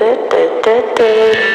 Centuries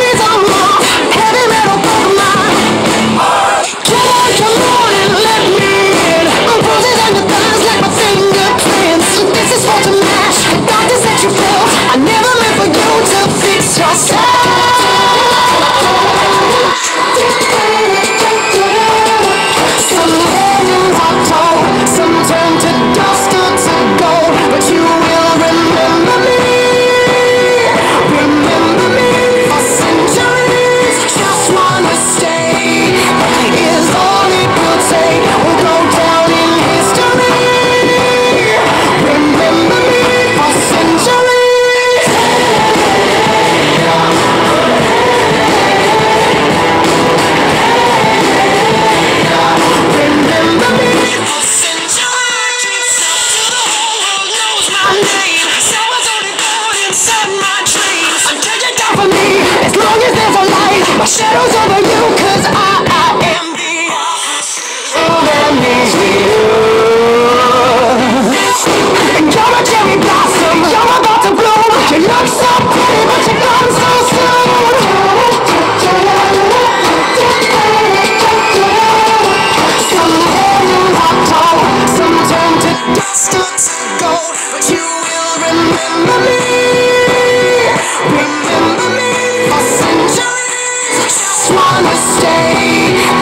is on my shadow's over you Cause I, I am the opposite That needs And you're cherry blossom. You're You look so pretty but you're so soon. And Some turn to dust, gold But you will remember me. mistake.